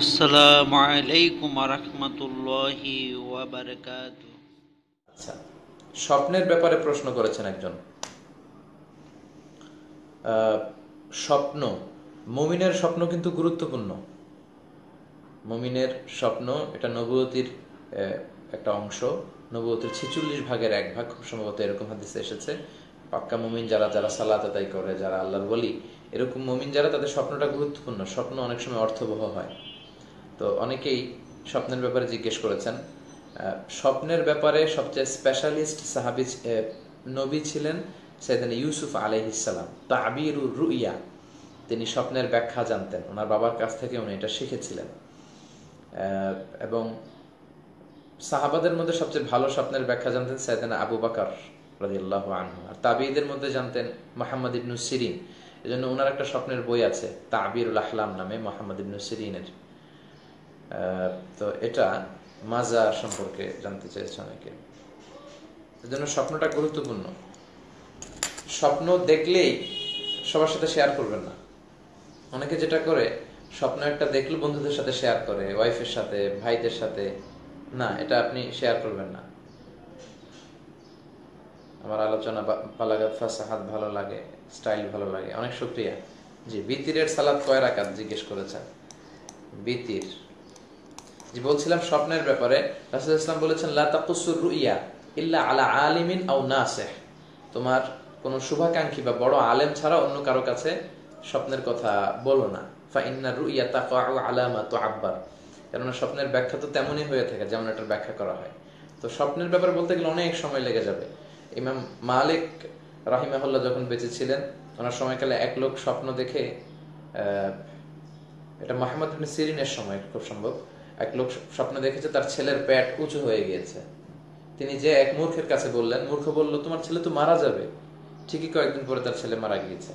আসসালামু আলাইকুম রহমতুল্লাহি আচ্ছা স্বপ্নের ব্যাপারে প্রশ্ন করেছেন একজন। স্বপ্ন, মুমিনের স্বপ্ন কিন্তু গুরুত্বপূর্ণ। মুমিনের স্বপ্ন, এটা নবুয়তির একটা অংশ। নবুয়তির ছেচল্লিশ ভাগের এক ভাগ, খুব সম্ভবত এরকম হাদিসে এসেছে। পাক্কা মুমিন যারা যারা সালাত আদায় করে, যারা আল্লাহর বলি এরকম মুমিন যারা, তাদের স্বপ্নটা গুরুত্বপূর্ণ। স্বপ্ন অনেক সময় অর্থবহ হয়। তো অনেকেই স্বপ্নের ব্যাপারে জিজ্ঞেস করেছেন। স্বপ্নের ব্যাপারে সবচেয়ে স্পেশালিস্ট সাহাবি নবী ছিলেন সেদিন ইউসুফ আলহিসাল্লাম তাবিরুর রুইয়া তিনি স্বপ্নের ব্যাখ্যা জানতেন। ওনার বাবার কাছ থেকে উনি এটা শিখেছিলেন। এবং সাহাবাদের মধ্যে সবচেয়ে ভালো স্বপ্নের ব্যাখ্যা জানতেন সাইদানা আবু বাকার রাদিয়াল্লাহ আনহু। আর তাবিদের মধ্যে জানতেন মোহাম্মদ ইবনু সিরিন। এজন্য ওনার একটা স্বপ্নের বই আছে, তাবিরুল আহলাম নামে মোহাম্মদ ইবনু সিরিনের। তো এটা মাজার সম্পর্কে জানতে চাইছে অনেকে। এজন্য স্বপ্নটা গুরুত্বপূর্ণ। স্বপ্ন দেখলেই সবার সাথে শেয়ার করবেন না। অনেকে যেটা করে, স্বপ্ন একটা দেখলে বন্ধুদের সাথে শেয়ার করে ওয়াইফের সাথে, ভাইদের সাথে। না, এটা আপনি শেয়ার করবেন না। আমার আলোচনা বালাগাত ফাসাহাত ভালো লাগে স্টাইল ভালো লাগে। অনেক শুক্রিয়া। জি, বিতিরের সালাদ কয় রাকাত জিজ্ঞেস করেছেন? বিতির। জি বলছিলাম স্বপ্নের ব্যাপারে, রাসুল ইসলাম বলেছেন ইল্লা আলা আলিমিন তোমার কোন শুভাকাঙ্ক্ষী বা বড় আলেম ছাড়া অন্য কারও কাছে স্বপ্নের কথা বলো না। স্বপ্নের ব্যাখ্যা তো তেমনই হয়ে থাকে, যেমন এটার ব্যাখ্যা করা হয়। তো স্বপ্নের ব্যাপারে বলতে গেলে অনেক সময় লেগে যাবে। ইমাম মালিক রাহিমাহুল্লাহ যখন বেঁচে ছিলেন, ওনার সময়কালে এক লোক স্বপ্ন দেখে এটা মোহাম্মদ বিন সিরিনের সময়, খুব সম্ভব। এক লোক স্বপ্ন দেখেছে তার ছেলের পেট উঁচু হয়ে গিয়েছে। তিনি যে এক মূর্খের কাছে বললেন, মূর্খ বলল, তোমার ছেলে তো মারা যাবে। ঠিকই কয়েকদিন পরে তার ছেলে মারা গিয়েছে।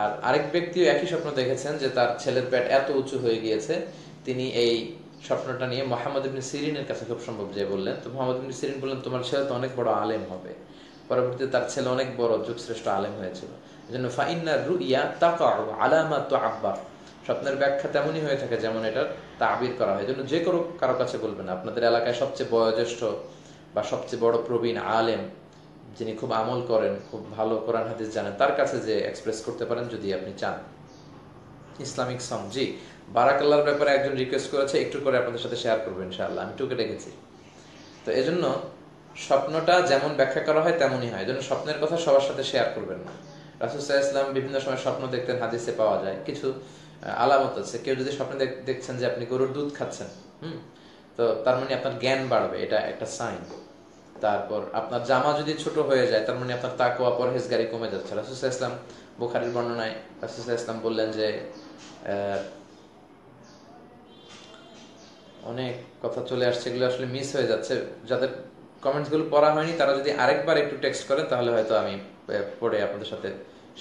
আর আরেক ব্যক্তিও একই স্বপ্ন দেখেছেন যে তার ছেলের পেট এত উঁচু হয়ে গিয়েছে। তিনি এই স্বপ্নটা নিয়ে মোহাম্মদ ইবনে সিরিনের কাছে খুব সম্ভব যে বললেন। তো মোহাম্মদ ইবনে সিরিন বললেন, তোমার ছেলে তো অনেক বড় আলেম হবে। পরবর্তীতে তার ছেলে অনেক বড়, যুগশ্রেষ্ঠ আলেম হয়েছিল। এজন্য ফাইন্না রুইয়া তাকাউ আলামা তো আব্বার স্বপ্নের ব্যাখ্যা তেমনই হয়ে থাকে যেমন এটার তাবির করা হয়। এজন্য যে কোনো কারও কাছে বলবেন আপনাদের এলাকায় সবচেয়ে বয়োজ্যেষ্ঠ বা সবচেয়ে বড় প্রবীণ আলেম যিনি খুব আমল করেন, খুব ভালো কোরআন হাদিস জানেন, তার কাছে যে এক্সপ্রেস করতে পারেন যদি আপনি চান। ইসলামিক সং জি। বারাকাল্লার ব্যাপারে একজন রিকোয়েস্ট করেছে, একটু করে আপনাদের সাথে শেয়ার করব ইনশাআল্লাহ। আমি টুকে রেখেছি তো এজন্য স্বপ্নটা যেমন ব্যাখ্যা করা হয়, তেমনই হয়। এজন্য স্বপ্নের কথা সবার সাথে শেয়ার করবেন না। রাসুসাহ ইসলাম বিভিন্ন সময় স্বপ্ন দেখতেন, হাদিসে পাওয়া যায়। কিছু আলামত আছে। কেউ যদি স্বপ্নে দেখছেন যে আপনি গরুর দুধ খাচ্ছেন, হুম? তো তার মানে আপনার জ্ঞান বাড়বে, এটা একটা সাইন তারপর আপনার জামা যদি ছোট হয়ে যায়, তার মানে আপনার তাকুয়া পরহেজগারি কমে যাচ্ছে। রাসুসাহ ইসলাম বুখারির বর্ণনায় রাসুসাহ ইসলাম বললেন যে অনেক কথা চলে আসছে, এগুলো আসলে মিস হয়ে যাচ্ছে। যাদের কমেন্টসগুলো পড়া হয়নি, তারা যদি আরেকবার একটু টেক্সট করে, তাহলে হয়তো আমি পড়ে আপনাদের সাথে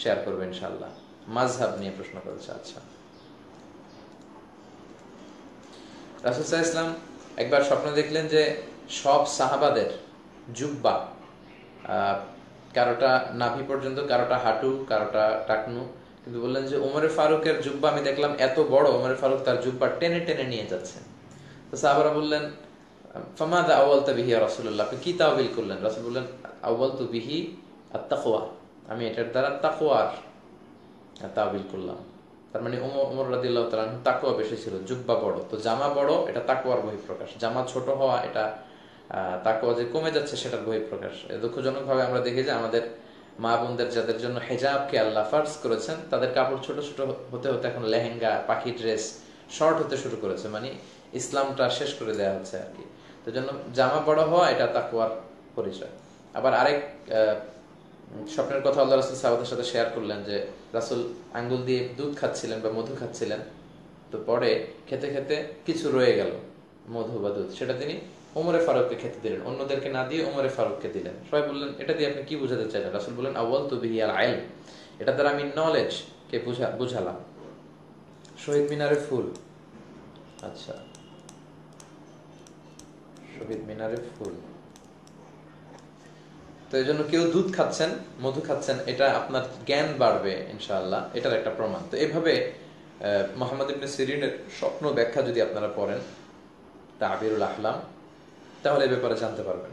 শেয়ার করব ইনশাল্লাহ মাঝহাব নিয়ে প্রশ্ন করেছে আচ্ছা। রাসুসাহ ইসলাম একবার স্বপ্ন দেখলেন যে সব সাহাবাদের জুব্বা কারোটা নাভি পর্যন্ত, কারোটা হাঁটু, কারোটা টাকনু। কিন্তু বললেন যে ওমরে ফারুকের জুব্বা আমি দেখলাম এত বড় ওমরে ফারুক তার জুব্বা টেনে টেনে নিয়ে যাচ্ছে তো সাহাবারা বললেন, ফামাদা আউয়াল তা বিহি রাসূলুল্লাহ? আপনি কি তাওবিল করলেন? রাসূল বললেন আউয়াল তু বিহি আত-তাকওয়া। আমি এটার দ্বারা তাকওয়ার তাওবিল করলাম। তার মানে তাআলা আনহু তাকওয়া বেশি ছিল জুব্বা বড়। তো জামা বড় এটা তাকওয়ার বহিঃপ্রকাশ। জামা ছোট হওয়া এটা আহ, তাকওয়া যে কমে যাচ্ছে সেটার বহিঃপ্রকাশ। দুঃখজনকভাবে আমরা দেখি যে আমাদের মা বোনদের যাদের জন্য হেজাবকে আল্লাহ ফার্স করেছেন তাদের কাপড় ছোট ছোট হতে হতে এখন লেহেঙ্গা পাখি ড্রেস শর্ট হতে শুরু করেছে। মানে ইসলামটা শেষ করে দেওয়া হচ্ছে আর কি। তো জন্য জামা বড় হওয়া এটা তাকুয়ার পরিচয়। আবার আরেক স্বপ্নের কথা আল্লাহ রাসুল সাহাবাদের সাথে শেয়ার করলেন যে, রাসুল আঙ্গুল দিয়ে দুধ খাচ্ছিলেন বা মধু খাচ্ছিলেন, তো পরে খেতে খেতে কিছু রয়ে গেল, মধু বা দুধ। সেটা তিনি ওমরে ফারুককে খেতে দিলেন। অন্যদেরকে না দিয়ে ওমরে ফারুককে দিলেন। সবাই বললেন, এটা দিয়ে আপনি কি বুঝাতে চাইলেন? রাসুল বললেন, আউয়াল তু বিহি আল আইল। এটা দ্বারা আমি নলেজ কে বুঝা, বুঝালাম। শহীদ মিনারে ফুল। আচ্ছা। শহীদ মিনারে ফুল। তো এই জন্য কেউ দুধ খাচ্ছেন, মধু খাচ্ছেন, এটা আপনার জ্ঞান বাড়বে, ইনশাআল্লাহ। এটার একটা প্রমাণ। তো এভাবে মোহাম্মদ ইবনে সিরিনের স্বপ্ন ব্যাখ্যা যদি আপনারা পড়েন তা আবিরুল আহলাম, তাহলে এ ব্যাপারে জানতে পারবেন।